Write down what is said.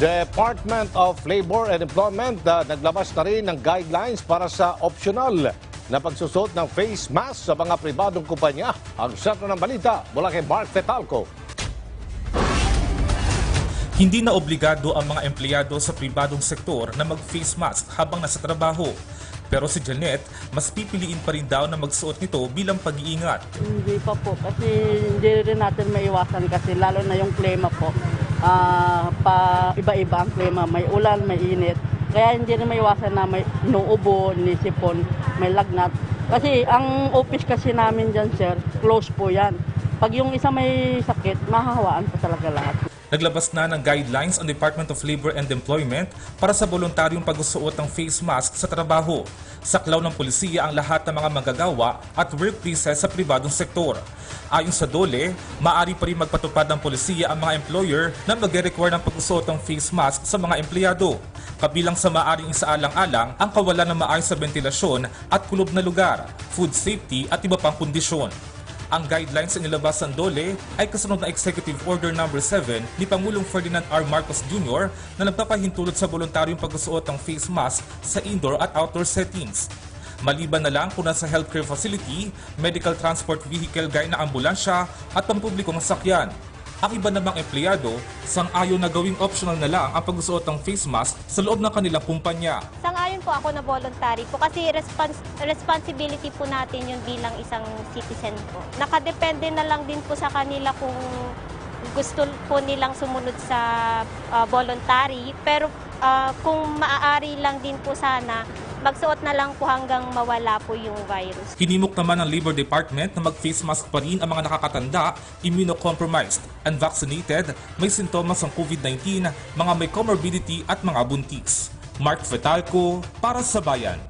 Department of Labor and Employment uh, naglabas na rin ng guidelines para sa optional na pagsusot ng face mask sa mga pribadong kumpanya. Ang sentro ng balita mula kay Mark Fetalco. Hindi na obligado ang mga empleyado sa pribadong sektor na mag-face mask habang nasa trabaho. Pero si Janet, mas pipiliin pa rin daw na magsuot nito bilang pag-iingat. Hindi pa po kasi hindi rin natin maiwasan kasi lalo na yung klima po. Ah, pa iba-iba ang klima, may ulan, may init. Kaya hindi rin maiwasan na may inuubo, nisipon, may lagnat. Kasi ang office kasi namin dyan, sir, close po yan. Pag yung isa may sakit, mahahawaan pa talaga lahat. Naglabas na ng guidelines ang Department of Labor and Employment para sa voluntaryong pagsusuot ng face mask sa trabaho. Saklaw ng polisiya ang lahat ng mga manggagawa at workplaces sa pribadong sektor. Ayon sa DOLE, maaari pa rin magpatupad ng polisiya ang mga employer na magre-require ng pagsusuot ng face mask sa mga empleyado. Kabilang sa maaring isaalang-alang ang kawalan ng maayos sa ventilasyon at kulob na lugar, food safety at iba pang kondisyon. Ang guidelines na nilabas ng DOLE ay kasunod ng Executive Order No. 7 ni Pangulong Ferdinand R. Marcos Jr. na nagpapahintulot sa voluntaryong pagsusuot ng face mask sa indoor at outdoor settings. Maliban na lang kung nasa healthcare facility, medical transport vehicle gaya na ambulansya at pampublikong sakyan. Ang iba namang empleyado, sang-ayon na gawing optional na lang ang pagsusuot ng face mask sa loob ng kanilang kumpanya. Sangayon po ako na voluntary po kasi respons- responsibility po natin yun bilang isang citizen po. Nakadepende na lang din po sa kanila kung gusto po nilang sumunod sa ah, voluntary. Pero ah, kung maaari lang din po sana, magsuot na lang po hanggang mawala po yung virus. Hinimok naman ng Labor Department na mag-face mask pa rin ang mga nakakatanda, immunocompromised, unvaccinated, may sintomas ng COVID-19, mga may comorbidity at mga buntis. Mark Fetalco para sa Bayan.